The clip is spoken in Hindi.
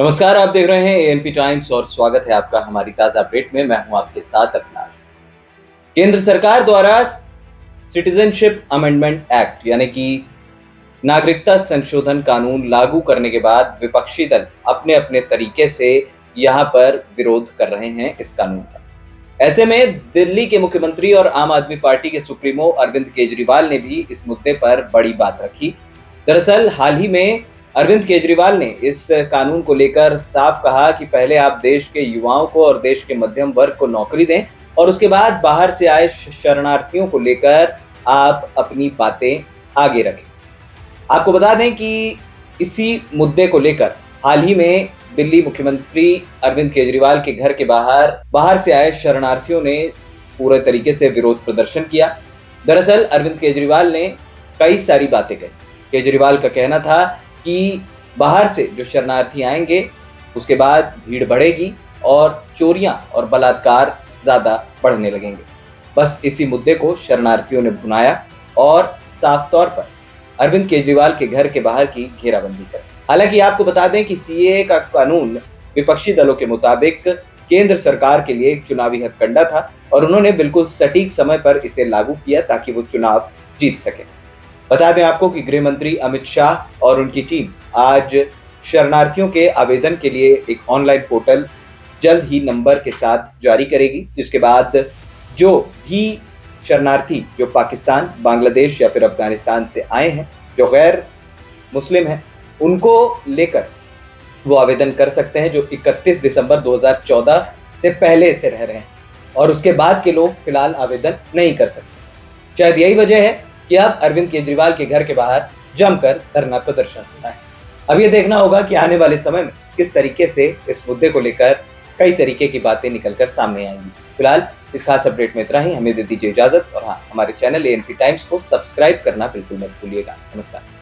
नमस्कार, आप देख रहे हैं एएनपी टाइम्स और स्वागत है आपका हमारी ताज़ा अपडेट में। मैं हूँ आपके साथ अविनाश। केंद्र सरकार द्वारा सिटीजनशिप अमेंडमेंट एक्ट यानी कि नागरिकता संशोधन कानून लागू करने के बाद विपक्षी दल अपने अपने तरीके से यहाँ पर विरोध कर रहे हैं इस कानून का ऐसे में दिल्ली के मुख्यमंत्री और आम आदमी पार्टी के सुप्रीमो अरविंद केजरीवाल ने भी इस मुद्दे पर बड़ी बात रखी। दरअसल हाल ही में अरविंद केजरीवाल ने इस कानून को लेकर साफ़ कहा कि पहले आप देश के युवाओं को और देश के मध्यम वर्ग को नौकरी दें और उसके बाद बाहर से आए शरणार्थियों को लेकर आप अपनी बातें आगे रखें। आपको बता दें कि इसी मुद्दे को लेकर हाल ही में दिल्ली मुख्यमंत्री अरविंद केजरीवाल के घर के बाहर बाहर से आए शरणार्थियों ने पूरे तरीके से विरोध प्रदर्शन किया। दरअसल, अरविंद केजरीवाल ने कई सारी बातें कही। केजरीवाल का कहना था कि बाहर से जो शरणार्थी आएँगे, उसके बाद भीड़ बढ़ेगी और चोरियाँ और बलात्कार ज़्यादा बढ़ने लगेंगे। बस इसी मुद्दे को शरणार्थियों ने भुनाया और साफ़ तौर पर अरविंद केजरीवाल के घर के बाहर की घेराबंदी कर। हालाँकि आपको बता दें कि सीए का कानून विपक्षी दलों के मुताबिक केंद्र सरकार के लिए एक चुनावी हथकंडा था और उन्होंने बिल्कुल सटीक समय पर इसे लागू किया ताकि वो चुनाव जीत सके। बता दें आपको कि गृह मंत्री अमित शाह और उनकी टीम आज शरणार्थियों के आवेदन के लिए एक ऑनलाइन पोर्टल जल्द ही नंबर के साथ जारी करेगी, जिसके बाद जो भी शरणार्थी जो पाकिस्तान, बांग्लादेश या फिर अफ़गानिस्तान से आए हैं, जो गैर मुस्लिम हैं, उनको लेकर वो आवेदन कर सकते हैं, जो 31 दिसंबर 2014 से पहले से रह रहे हैं। और उसके बाद के लोग फ़िलहाल आवेदन नहीं कर सकते। शायद यही वजह है कि अब अरविंद केजरीवाल के घर के बाहर जमकर धरना प्रदर्शन होता है। अब ये देखना होगा कि आने वाले समय में किस तरीके से इस मुद्दे को लेकर कई तरीके की बातें निकलकर सामने आएँगी। फ़िलहाल इस खास अपडेट में इतना ही। हमें दे दीजिए इजाज़त और हाँ हमारे चैनल ए टाइम्स को सब्सक्राइब करना बिल्कुल मत भूलिएगा। नमस्कार।